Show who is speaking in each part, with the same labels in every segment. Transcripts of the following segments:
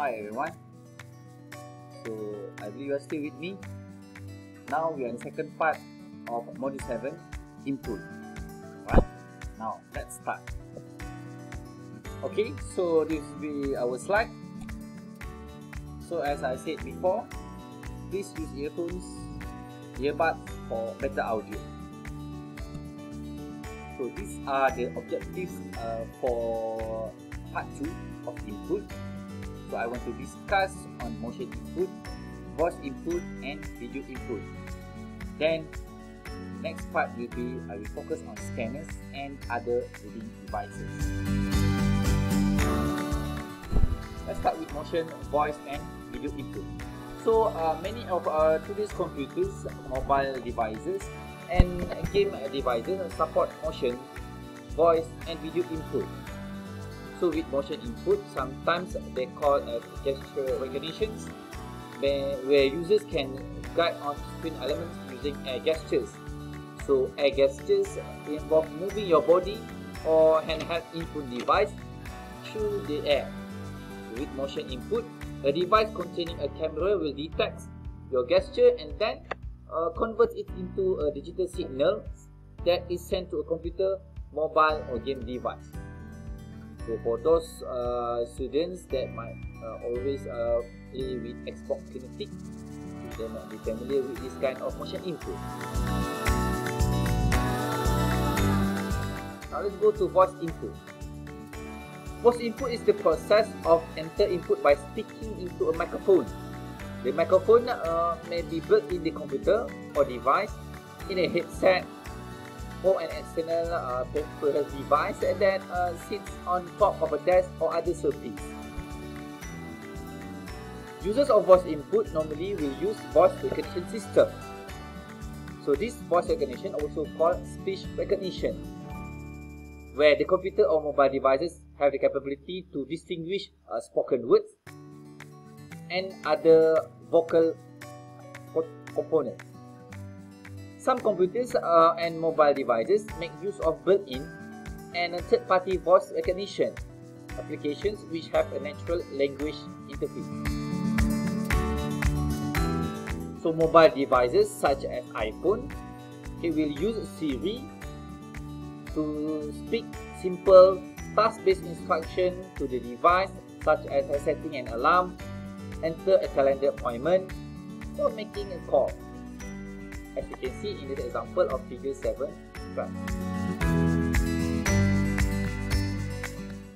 Speaker 1: Hi everyone. So I believe you are still with me. Now we are in the second part of module 7 input. Right? Now let's start. Okay, so this will be our slide. So as I said before, please use earphones, earbuds for better audio. So these are the objectives uh, for part 2 of input. So I want to discuss on motion input, voice input and video input. Then next part will be I will focus on scanners and other reading devices. Let's start with motion, voice and video input. So uh, many of uh, today's computers, mobile devices and game devices support motion, voice and video input. With motion input, sometimes they call as gesture recognitions, where, users can guide on screen elements using air gestures. So air gestures involve moving your body or handheld input device through the air. With motion input, a device containing a camera will detect your gesture and then uh, converts it into a digital signal that is sent to a computer, mobile or game device. So for those uh, students that might uh, always uh, play with Xbox Kinetic, they might be familiar with this kind of motion input. Now let's go to voice input. Voice input is the process of enter input by speaking into a microphone. The microphone uh, may be built in the computer or device, in a headset, or an external uh, peripheral device that uh, sits on top of a desk or other surface. Users of voice input normally will use voice recognition system. So this voice recognition also called speech recognition, where the computer or mobile devices have the capability to distinguish uh, spoken words and other vocal components. Some computers uh, and mobile devices make use of built-in and third-party voice recognition applications which have a natural language interface. So mobile devices such as iPhone, it will use Siri to speak simple task-based instruction to the device such as setting an alarm, enter a calendar appointment, or making a call. As you can see in this example of figure 7 graph.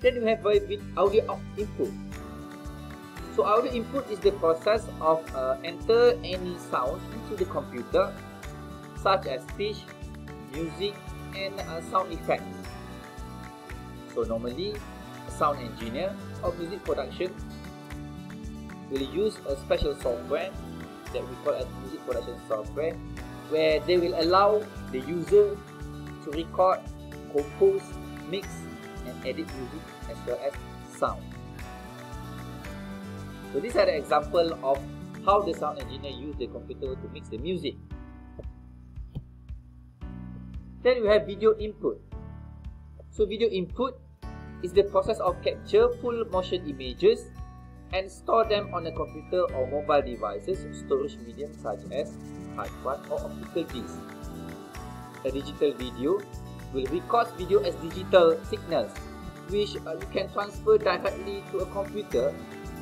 Speaker 1: Then we have audio input. So audio input is the process of uh, enter any sound into the computer such as speech, music and uh, sound effects. So normally a sound engineer or music production will use a special software that we call as music production software where they will allow the user to record, compose, mix and edit music as well as sound. So these are the example of how the sound engineer use the computer to mix the music. Then we have video input. So video input is the process of capture full motion images and store them on a computer or mobile devices storage medium such as hard drive or optical. A digital video will record video as digital signals which uh, you can transfer directly to a computer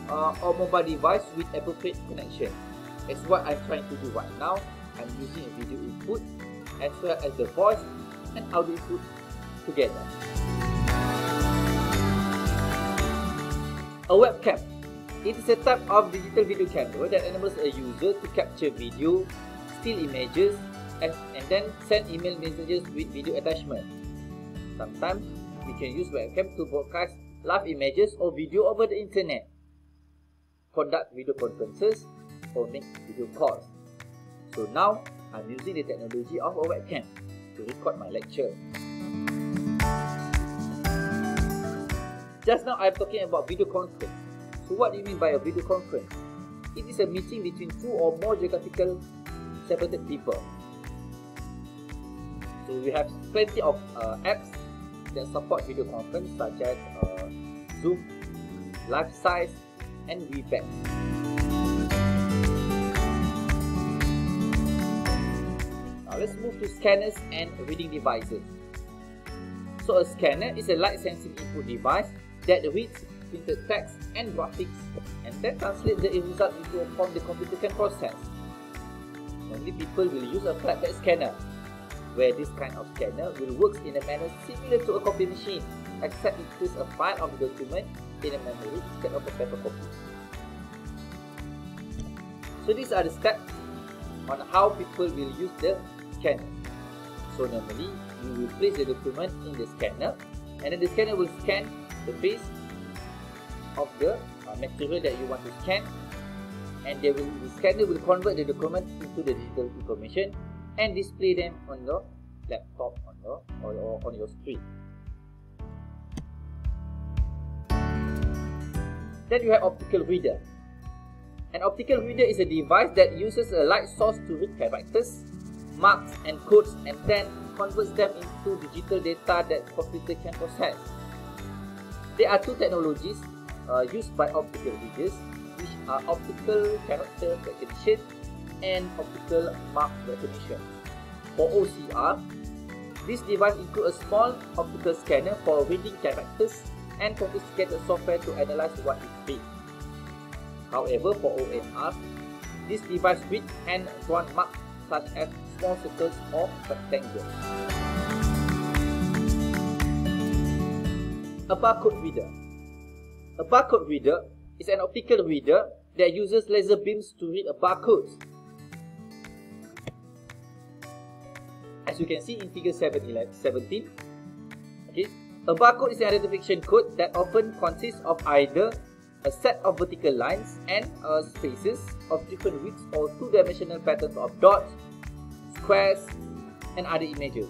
Speaker 1: uh, or mobile device with appropriate connection. As what I'm trying to do right now, I'm using a video input as well as the voice and audio input together. A webcam. It is a type of digital video camera that enables a user to capture video, still images, and, and then send email messages with video attachment. Sometimes, we can use webcam to broadcast live images or video over the internet, conduct video conferences, or make video calls. So now, I'm using the technology of a webcam to record my lecture. Just now I'm talking about video conference. So what do you mean by a video conference? It is a meeting between two or more geographical separated people. So we have plenty of uh, apps that support video conference such as uh, Zoom, LifeSize, and read. Now let's move to scanners and reading devices. So a scanner is a light sensing input device that reads printed text and graphics and then translates the result into a form the computer can process. Normally people will use a flatbed scanner where this kind of scanner will work in a manner similar to a copy machine except it puts a file of the document in a memory instead of a paper copy. So these are the steps on how people will use the scanner. So normally you will place the document in the scanner and then the scanner will scan the face of the uh, material that you want to scan and they will, the scanner will convert the document into the digital information and display them on your laptop on your or, or on your screen. Then you have optical reader. An optical reader is a device that uses a light source to read characters, marks and codes and then converts them into digital data that computer can process. There are two technologies uh, used by optical readers are optical character recognition and optical mark recognition. For OCR, this device includes a small optical scanner for reading characters and sophisticated software to analyze what is read. However, for OMR, this device reads hand-drawn marks such as small circles or rectangles. A barcode reader. A barcode reader is an optical reader that uses laser beams to read a barcode. As you can see in figure 17, okay, a barcode is an identification code that often consists of either a set of vertical lines and uh, spaces of different widths or two-dimensional patterns of dots, squares, and other images.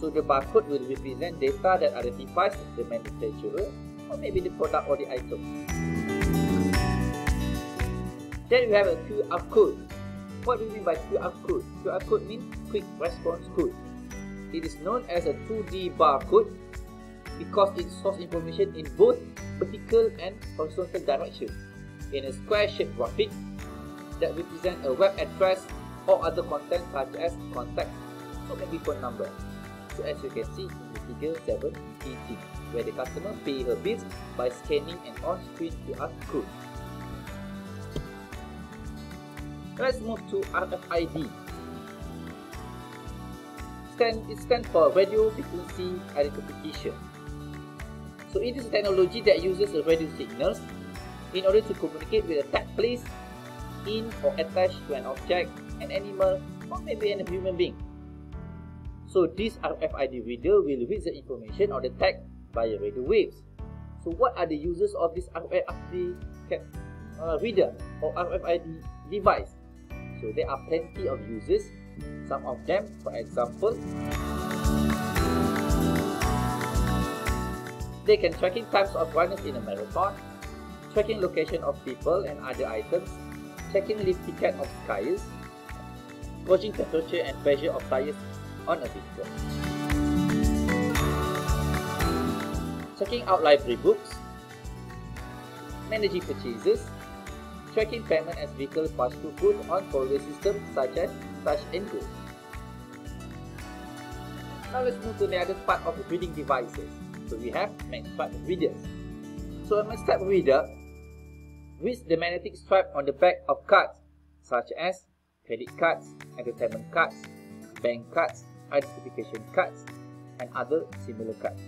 Speaker 1: So the barcode will represent data that identifies the manufacturer or maybe the product or the item. Then we have a QR code. What do you mean by QR code? QR code means quick response code. It is known as a 2D barcode because it stores information in both vertical and horizontal directions in a square-shaped graphic that represents a web address or other content such as contact or maybe phone number. So as you can see in the figure 7 18 where the customer pay her bills by scanning an on-screen QR code. Let's move to RFID. Stand, it stands for Radio Frequency Identification. So it is a technology that uses radio signals in order to communicate with a tag placed in or attached to an object, an animal, or maybe a human being. So this RFID reader will read the information on the tag via radio waves. So what are the uses of this RFID uh, reader or RFID device? So there are plenty of uses. Some of them, for example, they can tracking times of runners in a marathon, tracking location of people and other items, checking lift ticket of skiers, gauging temperature and pressure of tires on a vehicle. checking out library books, managing purchases, tracking payment as vehicles pass through goods on four-way systems such as Touch and Go. Now let's move to the other part of reading devices. So we have magnetic readers. So a magnetic reader reads the magnetic stripe on the back of cards such as credit cards, entertainment cards, bank cards, identification cards, and other similar cards.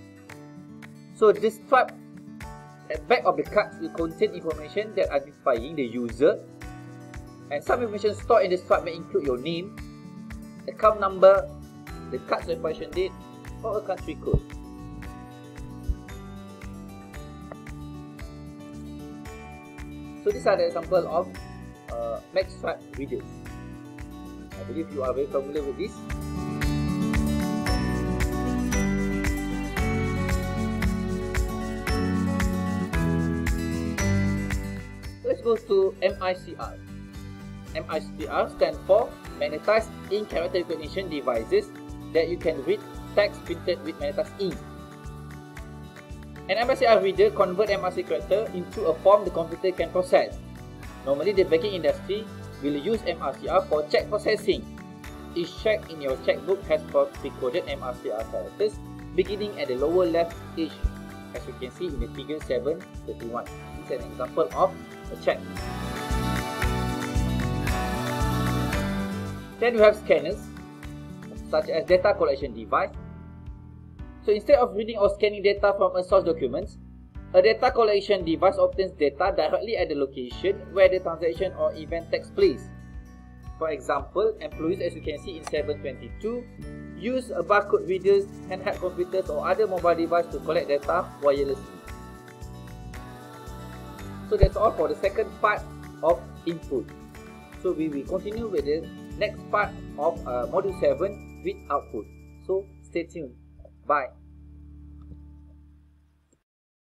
Speaker 1: So this stripe at back of the cards will contain information that identifying the user and some information stored in the stripe may include your name, account number, the card's expiration date, or a country code. So these are the example of uh, mag stripe readers. I believe you are very familiar with this. Go to MICR. MICR stands for Magnetized Ink Character Recognition Devices that you can read text printed with magnetized ink. An MRCR reader convert MRC character into a form the computer can process. Normally, the banking industry will use MRCR for check processing. Each check in your checkbook has pre-coded MRCR characters beginning at the lower left edge, as you can see in the figure 731. This is an example of check. Then we have scanners, such as data collection device. So instead of reading or scanning data from a source document, a data collection device obtains data directly at the location where the transaction or event takes place. For example, employees as you can see in 722 use a barcode readers, handheld computers or other mobile device to collect data wirelessly. So that's all for the second part of input. So we will continue with the next part of uh, module 7 with output. So stay tuned. Bye.